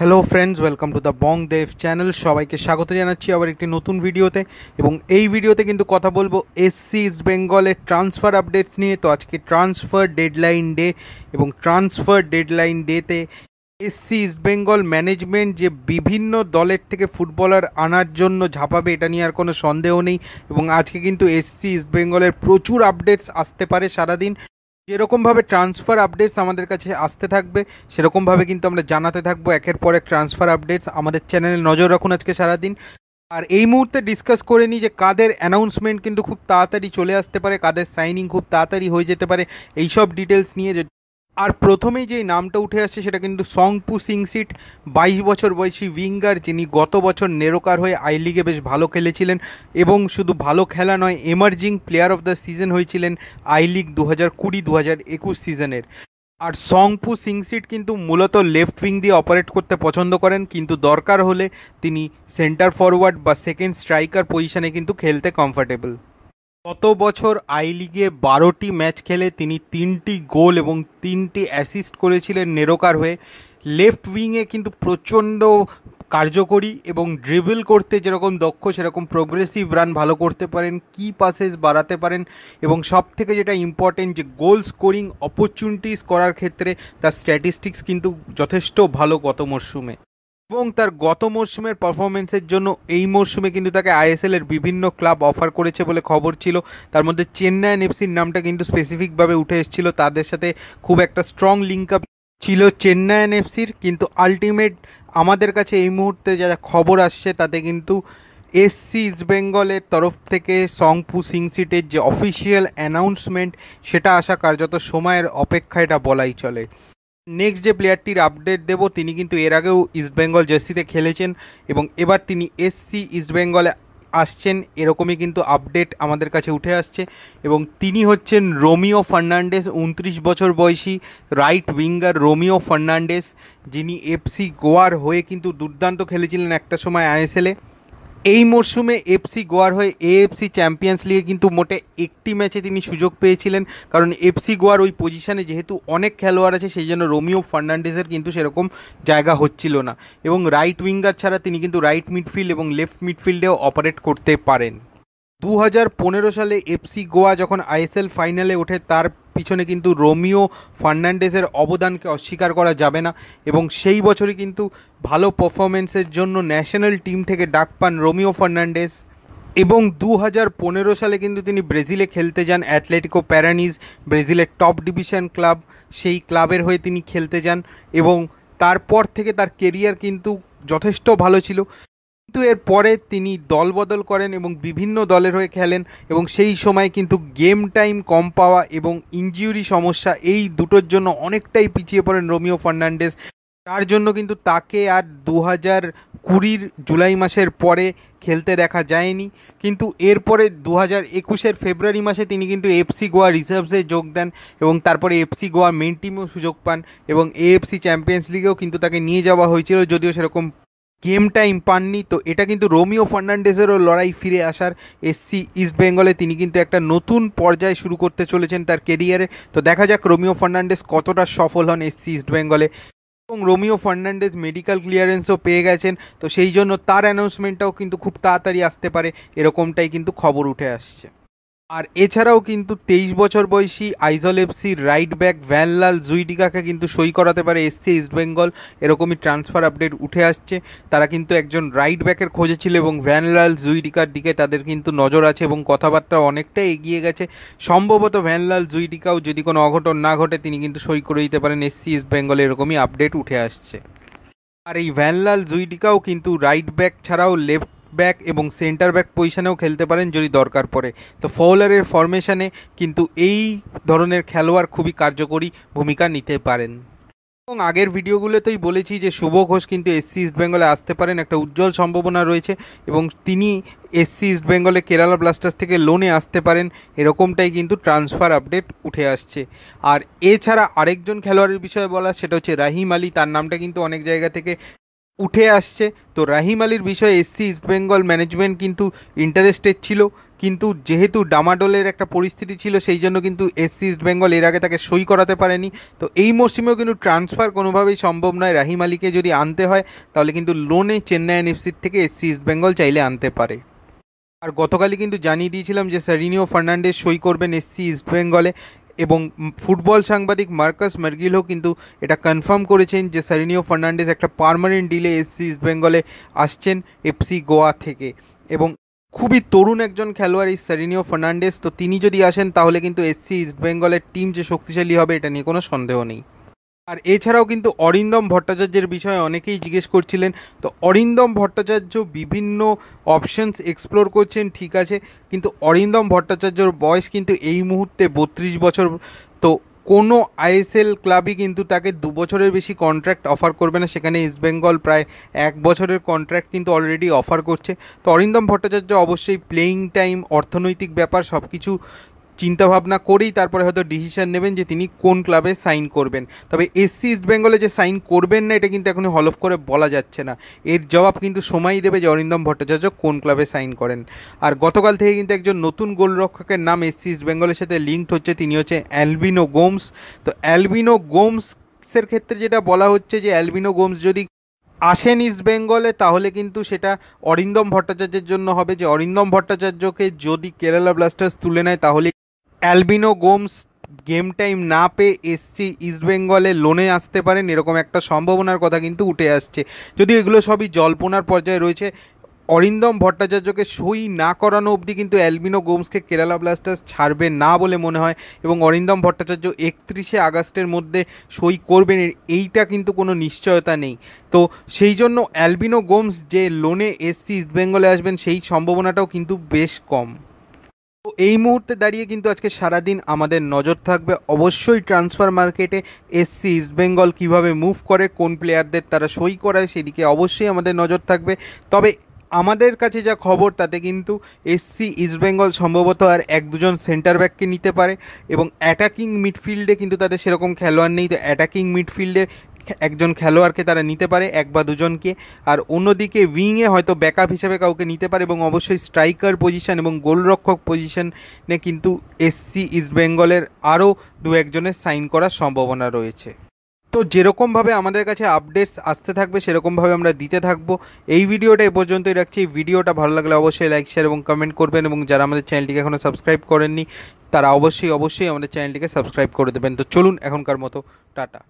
Hello friends welcome to the Bong channel সবাইকে স্বাগত জানাচ্ছি আবার একটি নতুন ভিডিওতে। এবং এই ভিডিওতে কিন্তু কথা বলব এসসি ইস্ট বেঙ্গলের ট্রান্সফার আপডেটস নিয়ে। তো আজকে ট্রান্সফার ডেডলাইন ডে এবং ট্রান্সফার ডেডলাইন ডেতে এসসি ইস্ট বেঙ্গল ম্যানেজমেন্ট যে বিভিন্ন দলের থেকে ফুটবলার আনার জন্য ঝাঁপাবে এটা নিয়ে আর কোনো সন্দেহ নেই। এবং আজকে কিন্তু এসসি ইস্ট বেঙ্গলের প্রচুর আপডেটস আসতে পারে সারাদিন। যেরকমভাবে ট্রান্সফার আপডেটস আমাদের কাছে আসতে থাকবে, সেরকমভাবে কিন্তু আমরা জানাতে থাকব। একের পর এক ট্রান্সফার আপডেটস আমাদের চ্যানেলে নজর রাখুন আজকে সারাদিন। আর এই মুহূর্তে ডিসকাস করে নিই যে কাদের অ্যানাউন্সমেন্ট কিন্তু খুব তাড়াতাড়ি চলে আসতে পারে, কাদের সাইনিং খুব তাড়াতাড়ি হয়ে যেতে পারে, এইসব ডিটেলস নিয়ে আর প্রথমেই যেই নামটা উঠে আসছে সেটা কিন্তু সংপু সিংসিট বাইশ বছর বয়সী উইঙ্গার যিনি গত বছর নেরোকার হয়ে আই লিগে বেশ ভালো খেলেছিলেন এবং শুধু ভালো খেলা নয় emerging player of the season হয়েছিলেন আই লিগ দু হাজার কুড়ি দু হাজার একুশ সিজনের। আর সংপু সিংসিট কিন্তু মূলত লেফট উইং দিয়ে অপারেট করতে পছন্দ করেন, কিন্তু দরকার হলে তিনি সেন্টার ফরওয়ার্ড বা সেকেন্ড স্ট্রাইকার পজিশনে কিন্তু খেলতে কমফর্টেবল গত বছর আই লিগে বারোটি ম্যাচ খেলে তিনি তিনটি গোল এবং তিনটি অ্যাসিস্ট করেছিলেন নেরোকার হয়ে। লেফট উইংয়ে কিন্তু প্রচণ্ড কার্যকরী এবং ড্রিবল করতে যেরকম দক্ষ, সেরকম প্রোগ্রেসিভ রান ভালো করতে পারেন কি পাসেস বাড়াতে পারেন এবং সব থেকে যেটা ইম্পর্টেন্ট যে গোল স্কোরিং অপরচুনিটিস করার ক্ষেত্রে তার স্ট্যাটিস্টিক্স কিন্তু যথেষ্ট ভালো গত মরশুমে। এবং তার গত মরশুমের পারফরমেন্সের জন্য এই মরশুমে কিন্তু তাকে আইএসএল এর বিভিন্ন ক্লাব অফার করেছে বলে খবর ছিল। তার মধ্যে চেন্নাইন এফসির নামটা কিন্তু স্পেসিফিকভাবে উঠে এসেছিল। তাদের সাথে খুব একটা স্ট্রং লিঙ্ক আপ ছিল চেন্নাইন এফসির কিন্তু আলটিমেট আমাদের কাছে এই মুহূর্তে যা খবর আসছে, তাতে কিন্তু এসসি ইস্ট বেঙ্গলের তরফ থেকে সংপু সিং সিটের যে অফিসিয়াল অ্যানাউন্সমেন্ট সেটা আসা কার্যত সময়ের অপেক্ষা এটা বলাই চলে। নেক্সট যে প্লেয়ারটির আপডেট দেব, তিনি কিন্তু এর আগেও ইস্টবেঙ্গল জার্সিতে খেলেছেন এবং এবার তিনি এসসি ইস্টবেঙ্গলে আসছেন, এরকমই কিন্তু আপডেট আমাদের কাছে উঠে আসছে এবং তিনি হচ্ছেন রোমিও ফার্নান্ডেস উনত্রিশ বছর বয়সী রাইট উইঙ্গার রোমিও ফার্নান্ডেস যিনি এফসি গোয়ার হয়ে কিন্তু দুর্দান্ত খেলেছিলেন একটা সময় আইএসএলে এই মরশুমে এফসি গোয়ার হয়ে এএফসি চ্যাম্পিয়ন্স লিগে কিন্তু মোটে একটি ম্যাচে তিনি সুযোগ পেয়েছিলেন। কারণ এফসি গোয়ার ওই পজিশনে যেহেতু অনেক খেলোয়াড় আছে, সেই জন্য রোমিও ফার্নান্ডেজের কিন্তু সেরকম জায়গা হচ্ছিল না। এবং রাইট উইঙ্গার ছাড়া তিনি কিন্তু রাইট মিডফিল্ড এবং লেফট মিডফিল্ডেও অপারেট করতে পারেন। দু হাজার পনেরো সালে এফসি গোয়া যখন আইএসএল ফাইনালে ওঠে, তার পিছনে কিন্তু রোমিও ফার্নান্ডেসের অবদানকে অস্বীকার করা যাবে না এবং সেই বছরই কিন্তু ভালো পারফরমেন্সের জন্য ন্যাশনাল টিম থেকে ডাক পান রোমিও ফার্নান্ডেস এবং দু হাজার পনেরো সালে কিন্তু তিনি ব্রাজিলে খেলতে যান অ্যাথলেটিকো প্যারানিজ, ব্রাজিলের টপ ডিভিশন ক্লাব, সেই ক্লাবের হয়ে তিনি খেলতে যান এবং তারপর থেকে তার কেরিয়ার কিন্তু যথেষ্ট ভালো ছিল। কিন্তু এর পরে তিনি দল বদল করেন এবং বিভিন্ন দলের হয়ে খেলেন এবং সেই সময় কিন্তু গেম টাইম কম পাওয়া এবং ইঞ্জুরি সমস্যা এই দুটোর জন্য অনেকটাই পিছিয়ে পড়েন রোমিও ফার্নান্ডেস তার জন্য কিন্তু তাকে আর দু হাজার কুড়ির জুলাই মাসের পরে খেলতে দেখা যায়নি। কিন্তু এরপরে দু হাজার একুশের ফেব্রুয়ারি মাসে তিনি কিন্তু এফসি গোয়া রিজার্ভসে যোগ দেন এবং তারপরে এফসি গোয়া মেন টিমেও সুযোগ পান এবং এএফসি চ্যাম্পিয়ন্স লিগেও কিন্তু তাকে নিয়ে যাওয়া হয়েছিল, যদিও সেরকম গেম টাইম পাননি, তো এটা কিন্তু রোমিও ফার্নান্ডেসেরও লড়াই ফিরে আসার এসসি ইস্ট বেঙ্গলে। তিনি কিন্তু একটা নতুন পর্যায়ে শুরু করতে চলেছেন তার কেরিয়ারে তো দেখা যাক রোমিও ফার্নান্ডেস কতটা সফল হন এসসি ইস্ট বেঙ্গলে। এবং রোমিও ফার্নান্ডেস মেডিকেল ক্লিয়ারেন্সও পেয়ে গেছেন, তো সেই জন্য তার অ্যানাউন্সমেন্টটাও কিন্তু খুব তাড়াতাড়ি আসতে পারে, এরকমটাই কিন্তু খবর উঠে আসছে। আর এছাড়াও কিন্তু তেইশ বছর বয়সী আইজল এফসির রাইট ব্যাক ভ্যানলাল জুইডিকাকে কিন্তু সই করাতে পারে এসসি ইস্টবেঙ্গল এরকমই ট্রান্সফার আপডেট উঠে আসছে। তারা কিন্তু একজন রাইট ব্যাকের খোঁজে ছিল এবং ভ্যানলাল জুইডিকার দিকে তাদের কিন্তু নজর আছে এবং কথাবার্তা অনেকটা এগিয়ে গেছে। সম্ভবত ভ্যানলাল জুইডিকাও যদি কোনো অঘটন না ঘটে, তিনি কিন্তু সই করে দিতে পারেন এসসি ইস্টবেঙ্গলে এরকমই আপডেট উঠে আসছে। আর এই ভ্যানলাল জুইডিকাও কিন্তু রাইট ব্যাক ছাড়াও লেফট ব্যাক এবং সেন্টার ব্যাক পজিশনেও খেলতে পারেন যদি দরকার পড়ে। তো ফৌলারের ফরমেশনে কিন্তু এই ধরনের খেলোয়াড় খুবই কার্যকরী ভূমিকা নিতে পারেন। এবং আগের ভিডিওগুলোতেই বলেছি যে শুভ ঘোষ কিন্তু এসসি ইস্ট বেঙ্গলে আসতে পারেন, একটা উজ্জ্বল সম্ভাবনা রয়েছে এবং তিনি এসসি ইস্ট বেঙ্গলে কেরালা ব্লাস্টার্স থেকে লোনে আসতে পারেন, এরকমটাই কিন্তু ট্রান্সফার আপডেট উঠে আসছে। আর এছাড়া আরেকজন খেলোয়াড়ের বিষয়ে বলা সেটা হচ্ছে রাহিম আলী, তার নামটা কিন্তু অনেক জায়গা থেকে উঠে আসছে। তো রাহিম আলীর বিষয়ে এসসি ইস্টবেঙ্গল ম্যানেজমেন্ট কিন্তু ইন্টারেস্টেড ছিল। কিন্তু যেহেতু ডামাডোলের একটা পরিস্থিতি ছিল, সেই জন্য কিন্তু এসসি ইস্টবেঙ্গল এর আগে তাকে সই করাতে পারেনি। তো এই মরশুমেও কিন্তু ট্রান্সফার কোনোভাবেই সম্ভব নয়। রাহিম আলীকে যদি আনতে হয়, তাহলে কিন্তু লোনে চেন্নাই এনএফসির থেকে এসসি ইস্টবেঙ্গল চাইলে আনতে পারে। আর গতকালই কিন্তু জানিয়ে দিয়েছিলাম যে সারিনিও ফার্নান্ডেজ সই করবেন এসসি ইস্টবেঙ্গলে এবং ফুটবল সাংবাদিক মার্কাস মার্গিলও কিন্তু এটা কনফার্ম করেছেন যে সারিনিও ফার্নান্ডেজ একটা পারমানেন্ট ডিলে এসসি ইস্ট বেঙ্গলে আসছেন এফসি গোয়া থেকে। এবং খুবই তরুণ একজন খেলোয়াড় এই সারিনিও ফার্নান্ডেজ, তো তিনি যদি আসেন তাহলে কিন্তু এসসি ইস্ট বেঙ্গলের টিম যে শক্তিশালী হবে এটা নিয়ে কোনো সন্দেহ নেই। আর এছাড়াও কিন্তু অরিন্দম ভট্টাচার্যের বিষয়ে অনেকেই জিজ্ঞেস করছিলেন, তো অরিন্দম ভট্টাচার্য বিভিন্ন অপশনস এক্সপ্লোর করছেন, ঠিক আছে, কিন্তু অরিন্দম ভট্টাচার্যর বয়স কিন্তু এই মুহূর্তে বত্রিশ বছর, তো কোনো আইএসএল ক্লাবই কিন্তু তাকে দু বছরের বেশি কন্ট্রাক্ট অফার করবে না, সেখানে ইস্টবেঙ্গল প্রায় এক বছরের কন্ট্রাক্ট কিন্তু অলরেডি অফার করছে, তো অরিন্দম ভট্টাচার্য অবশ্যই প্লেয়িং টাইম অর্থনৈতিক ব্যাপার সব কিছু চিন্তাভাবনা করেই তারপরে হয়তো ডিসিশন নেবেন যে তিনি কোন ক্লাবে সাইন করবেন। তবে এসসি ইস্ট বেঙ্গলে যে সাইন করবেন না, এটা কিন্তু এখনই হলফ করে বলা যাচ্ছে না। এর জবাব কিন্তু সময়ই দেবে যে অরিন্দম ভট্টাচার্য কোন ক্লাবে সাইন করেন। আর গতকাল থেকে কিন্তু একজন নতুন গোলরক্ষকের নাম এসসি ইস্ট বেঙ্গলের সাথে লিঙ্কড হচ্ছে, তিনি হচ্ছে অ্যালবিনো গোমস। তো অ্যালবিনো গোমসের ক্ষেত্রে যেটা বলা হচ্ছে যে অ্যালবিনো গোমস যদি আসেন ইস্ট বেঙ্গলে, তাহলে কিন্তু সেটা অরিন্দম ভট্টাচার্যের জন্য হবে। যে অরিন্দম ভট্টাচার্যকে যদি কেরালা ব্লাস্টার্স তুলে নেয়, তাহলে অ্যালবিনো গোমস গেম টাইম না পেয়ে এসসি ইস্টবেঙ্গলে লোনে আসতে পারেন, এরকম একটা সম্ভাবনার কথা কিন্তু উঠে আসছে। যদি এগুলো সবই জল্পনার পর্যায়ে রয়েছে, অরিন্দম ভট্টাচার্যকে সই না করানো অবধি কিন্তু অ্যালবিনো গোমসকে কেরালা ব্লাস্টার্স ছাড়বে না বলে মনে হয়, এবং অরিন্দম ভট্টাচার্য একত্রিশে আগস্টের মধ্যে সই করবেন এইটা কিন্তু কোনো নিশ্চয়তা নেই। তো সেই জন্য অ্যালবিনো গোমস যে লোনে এসসি ইস্টবেঙ্গলে আসবেন, সেই সম্ভাবনাটাও কিন্তু বেশ কম। তো এই মুহূর্তে দাঁড়িয়ে কিন্তু আজকে সারাদিন আমাদের নজর থাকবে। অবশ্যই ট্রান্সফার মার্কেটে এসসি ইস্টবেঙ্গল কীভাবে মুভ করে, কোন প্লেয়ারদের তারা সই করায়, সেদিকে অবশ্যই আমাদের নজর থাকবে। তবে আমাদের কাছে যা খবর, তাতে কিন্তু এসসি ইস্টবেঙ্গল সম্ভবত আর এক দুজন সেন্টার ব্যাককে নিতে পারে এবং অ্যাটাকিং মিডফিল্ডে কিন্তু তাদের সেরকম খেলোয়াড় নেই। তো অ্যাটাকিং মিডফিল্ডে একজন খেলোয়াড়কে তারা নিতে পারে, এক বা দুজনকে। আর অন্যদিকে উইংয়ে হয়তো ব্যাকআপ হিসেবে কাউকে নিতে পারে এবং অবশ্যই স্ট্রাইকার পজিশন এবং গোলরক্ষক পজিশনে কিন্তু এসসি ইস্টবেঙ্গলের আরও দু একজনের সাইন করার সম্ভাবনা রয়েছে। তো যেরকমভাবে আমাদের কাছে আপডেটস আসতে থাকবে, সেরকমভাবে আমরা দিতে থাকব। এই ভিডিওটা এ পর্যন্তই রাখছি। ভিডিওটা ভালো লাগলে অবশ্যই লাইক, শেয়ার এবং কমেন্ট করবেন এবং যারা আমাদের চ্যানেলটিকে এখনও সাবস্ক্রাইব করেননি, তারা অবশ্যই অবশ্যই আমাদের চ্যানেলটিকে সাবস্ক্রাইব করে দেবেন। তো চলুন এখনকার মতো, টাটা।